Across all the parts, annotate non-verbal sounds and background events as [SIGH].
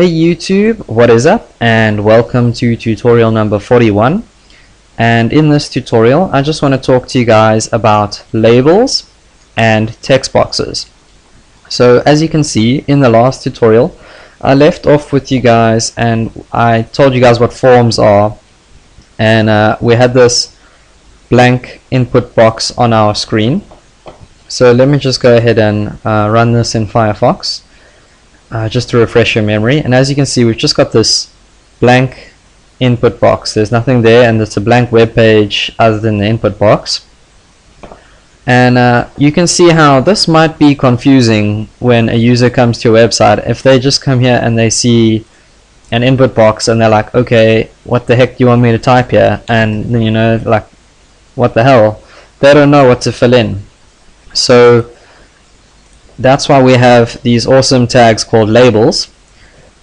Hey YouTube, what is up? And welcome to tutorial number 41 and in this tutorial I just want to talk to you guys about labels and text boxes. So as you can see in the last tutorial I left off with you guys and I told you guys what forms are. And uh, we had this blank input box on our screen. So let me just go ahead and uh, run this in Firefox uh, just to refresh your memory. And as you can see we've just got this blank input box. There's nothing there and it's a blank web page other than the input box. And uh, you can see how this might be confusing when a user comes to your website. If they just come here and they see an input box and they're like okay what the heck do you want me to type here? And you know like what the hell? They don't know what to fill in. So that's why we have these awesome tags called labels.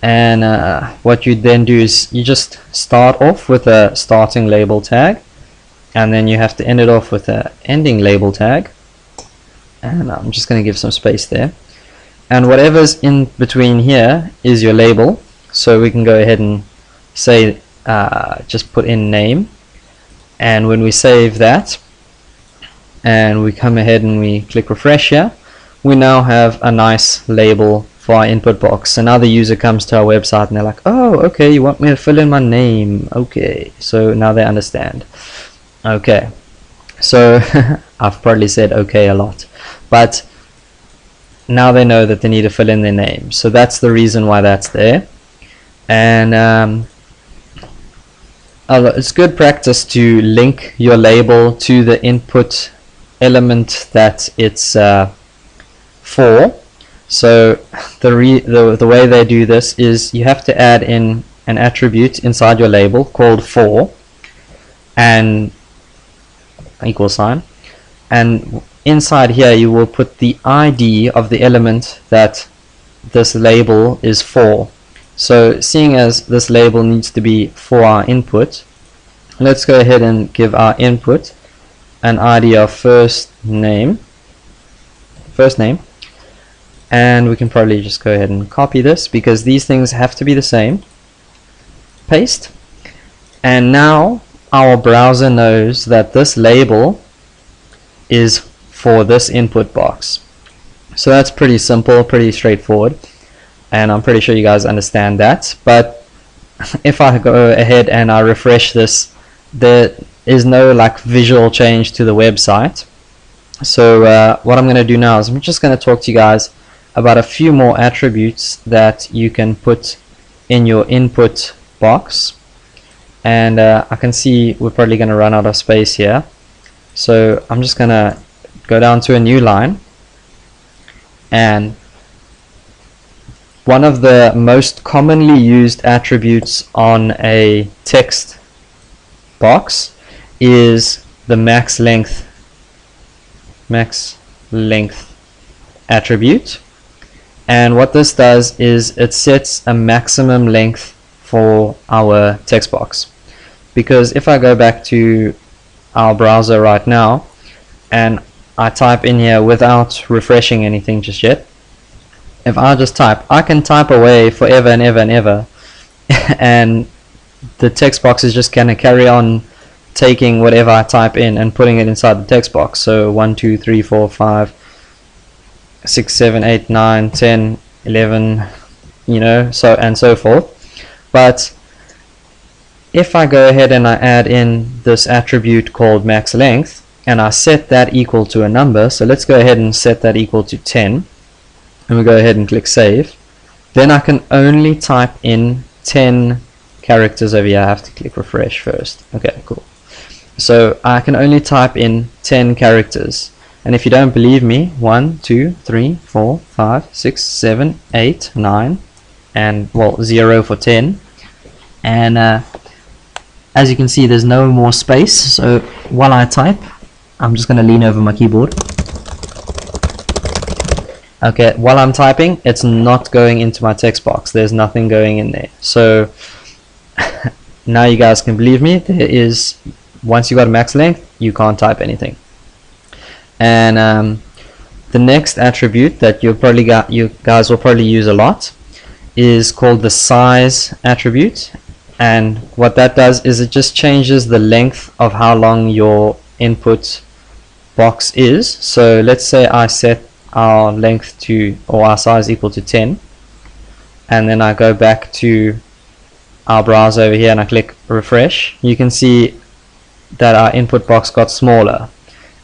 And uh, what you then do is you just start off with a starting label tag and then you have to end it off with a ending label tag. And I'm just going to give some space there. And whatever's in between here is your label. So we can go ahead and say uh, just put in name. And when we save that and we come ahead and we click refresh here we now have a nice label for our input box. So now the user comes to our website and they're like oh okay you want me to fill in my name? Okay so now they understand. Okay so [LAUGHS] I've probably said okay a lot but now they know that they need to fill in their name. So that's the reason why that's there. And um, it's good practice to link your label to the input element that it's uh, for. So the, the, the way they do this is you have to add in an attribute inside your label called for and equal sign and inside here you will put the ID of the element that this label is for. So seeing as this label needs to be for our input let's go ahead and give our input an ID of first name first name and we can probably just go ahead and copy this because these things have to be the same. Paste. And now our browser knows that this label is for this input box. So that's pretty simple pretty straightforward. And I'm pretty sure you guys understand that. But [LAUGHS] if I go ahead and I refresh this there is no like visual change to the website. So uh, what I'm going to do now is I'm just going to talk to you guys about a few more attributes that you can put in your input box. And uh, I can see we're probably going to run out of space here. So I'm just going to go down to a new line. And one of the most commonly used attributes on a text box is the max length max length attribute and what this does is it sets a maximum length for our text box. Because if I go back to our browser right now and I type in here without refreshing anything just yet if I just type I can type away forever and ever and ever. [LAUGHS] And the text box is just gonna carry on taking whatever I type in and putting it inside the text box. So 1 2 3 4 5 6 7 8 9 10 11 you know so and so forth. But if I go ahead and I add in this attribute called max length and I set that equal to a number so let's go ahead and set that equal to 10 and we go ahead and click save then I can only type in 10 characters over here. I have to click refresh first. Okay cool. So I can only type in 10 characters and if you don't believe me, 1, 2, 3, 4, 5, 6, 7, 8, 9, and well, 0 for 10. And uh, as you can see, there's no more space. So while I type, I'm just going to lean over my keyboard. Okay, while I'm typing, it's not going into my text box. There's nothing going in there. So [LAUGHS] now you guys can believe me. There is, once you got a max length, you can't type anything and um, the next attribute that you probably got you guys will probably use a lot is called the size attribute. And what that does is it just changes the length of how long your input box is. So let's say I set our length to or our size equal to 10 and then I go back to our browser over here and I click refresh. You can see that our input box got smaller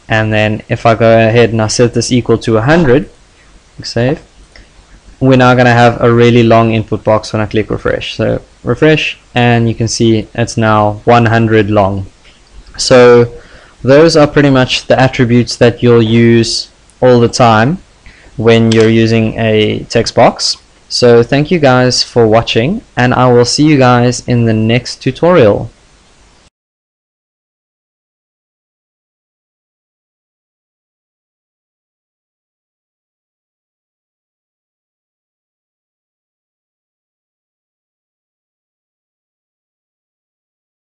and then if I go ahead and I set this equal to 100 save we're now going to have a really long input box when I click refresh. So refresh and you can see it's now 100 long. So those are pretty much the attributes that you'll use all the time when you're using a text box. So thank you guys for watching and I will see you guys in the next tutorial